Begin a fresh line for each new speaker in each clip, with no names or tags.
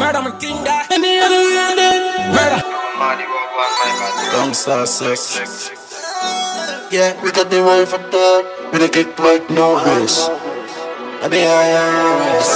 Murder my king guy. Any other Murder.
Long star sex. Yeah, we got the right for that. We the kick like Norris. And the IRS.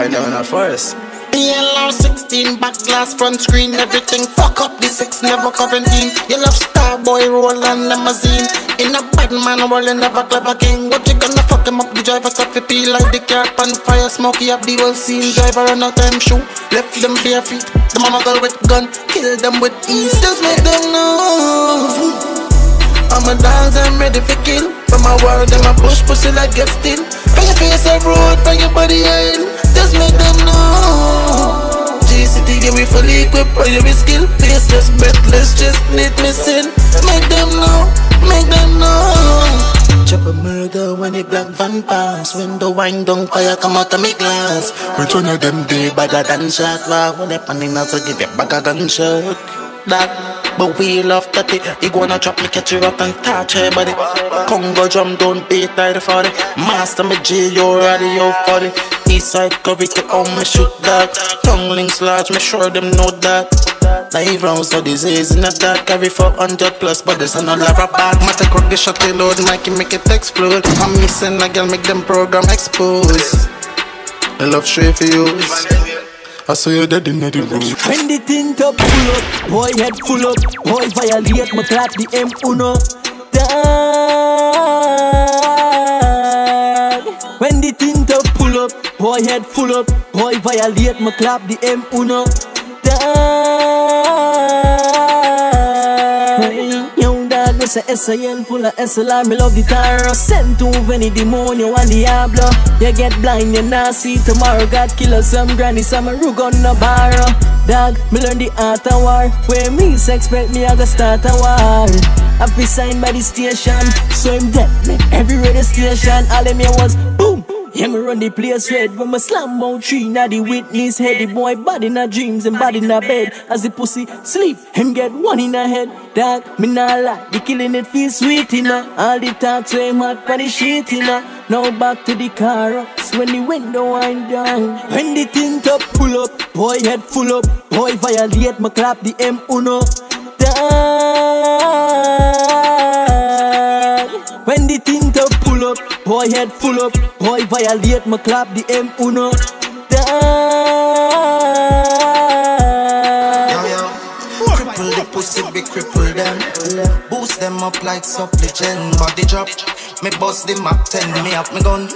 I know in not first.
BLR 16 back glass front screen everything. Fuck up the six never quarantine you love star boy roll and limousine. In a bad man you never clever king what you gonna fuck him up? The driver stop to peel like the car on fire smoky up the whole scene. Driver on a time shoe. Left them bare feet. The mama girl with gun. Kill them with ease. Just make them know. I'm a dance, I'm ready for kill. From my world, them a push pussy like get still. Your face a road, from your body oil Just make them know GCT, yeah, we fully equipped, for your skill. Faceless, breathless, just need missing. Make them know, make them know. Chop a murder when it black van pass. When the wine down fire come out of me glass. Which one of them day better than shot Wow, when they panning out to give it better than shot That but we love that it You gonna drop me, catch you up and touch her body. Congo drum, don't beat like the 40 Master me G, you radio 40 Eastside curry to all me shoot that. Tongue links large, me sure them know that. Live rounds, no disease in the dark. Carry 400 plus, but there's another rap back. Matter crook the shot load, Mikey make it explode. I'm missing a girl, make them program expose. I love straight for you I saw you dead in the room.
When the tint up full up, boy head full up, boy violate my clap the M uno. Dog. When the tint up pull up, boy head full up, boy violate my clap the M uno. Dog. Say S.I.N. full of SLR, me love the terror Send to any demonio and Diablo. You get blind, you not see tomorrow. God killer some granny, some rug on the barrow. Dog, me learn the art of war. Where me expect me, I go start a war. I be signed by the station So I'm dead, every radio station All them here was boom yeah, me run the place red when me slam out tree Now the witness head. The boy body in a dreams and body in a bed. As the pussy sleep, him get one in a head. Dog, me nah lie, the killing it feel sweet know. All the talks way hot for the shit know. Now back to the car when the window wind down. When the tint up pull up, boy head full up. Boy violate, me clap the M uno boy head full up, boy violate my clap the M uno.
Yo, yo. Cripple the pussy, be cripple them. Boost them up like supplicant. Body drop. Me bust the Mac 10, me have me gun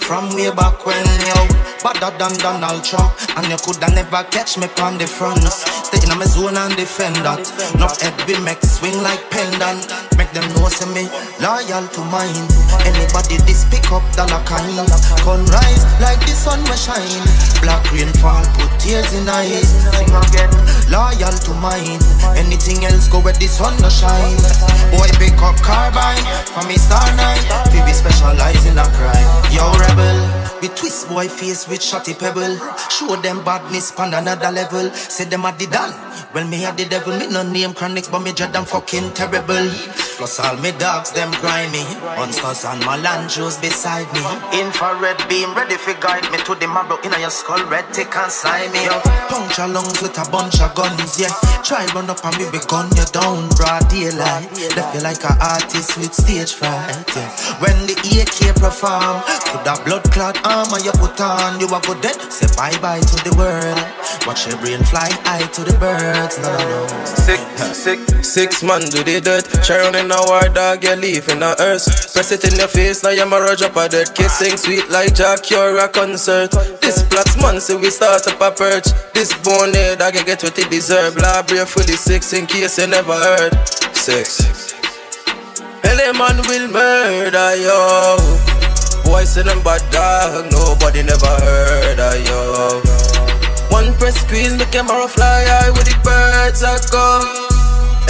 From way back when, yo Better than Donald Trump And you coulda never catch me on the fronts Stay in my zone and defend that Enough head we make swing like pendant Make them know say me loyal to mine. Anybody this pick up dollar kind Gun rise like the sun we shine. Black rain fall, put tears in eyes. Sing again, loyal to mine. Anything else go where the sun no shine. Boy pick up carbine from me star night We specialize in a crime. Yo rebel We twist boy face with shotty pebble. Show them badness on another level. Say them at the done. Well me at the devil Me no name chronics but me dread them fucking terrible Plus all me dogs them grind grimy Monsters and Malanjos beside me. Infrared beam ready for guide me To the marrow in your skull red tick and slimy Yo, Puncture lungs with a bunch of guns yeah. Try run up and me be gun you down broad daylight. Left you like a artist with stage fright yeah. When the AK perform Put that blood clot armor you put on. You a go dead Say bye bye to the world Watch your brain fly high to the birds No, no, no
Sick, sick, six man do the dirt. Sharon in a war dog, you leave in the earth. Press it in your face, now you're a drop a dirt. Kissing sweet like Jack, you're a concert. This plots man, so we start up a perch. This bone head, dog, you get what you deserve. Brave for the six in case you never heard. Six. LA man will murder yo. Boy, say them bad dog, nobody never heard of yo. One press squeeze, make camera fly high with the birds I go.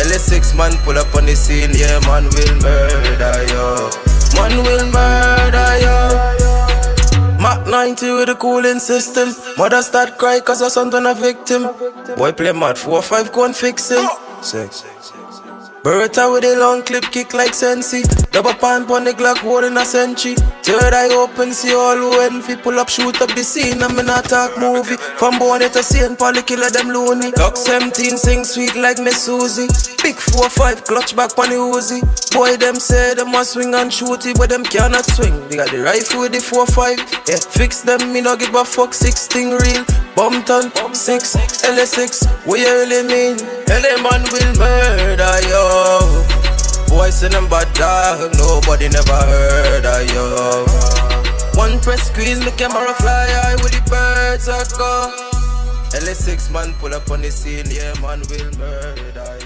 LA6 man pull up on the scene, yeah, man will murder yo. Man will murder yo. Mac 90 with the cooling system. Mother start cry cause her son done a victim. Boy play mad 4 5 go and fix him. Six. Beretta with a long clip kick like Sensi. Double pan pon the Glock holding a century. Third eye open, see all who envy. Pull up, shoot up the scene, I'm in a talk movie. From born a scene, poly killer them loony. Glock 17 sing sweet like Miss Susie. Big 4-5 clutch back pon the Uzi. Boy them say them must swing and shoot it, but them cannot swing. They got the rifle with the 4-5. Yeah, fix them, me no give a fuck 16 real. Bumpton, 6, LS6, what you really mean? Any man will murder you. Boy, say them bad dog, nobody never heard of you. One press squeeze, the camera fly high with the birds I go. LS6 man pull up on the scene, yeah man will murder you.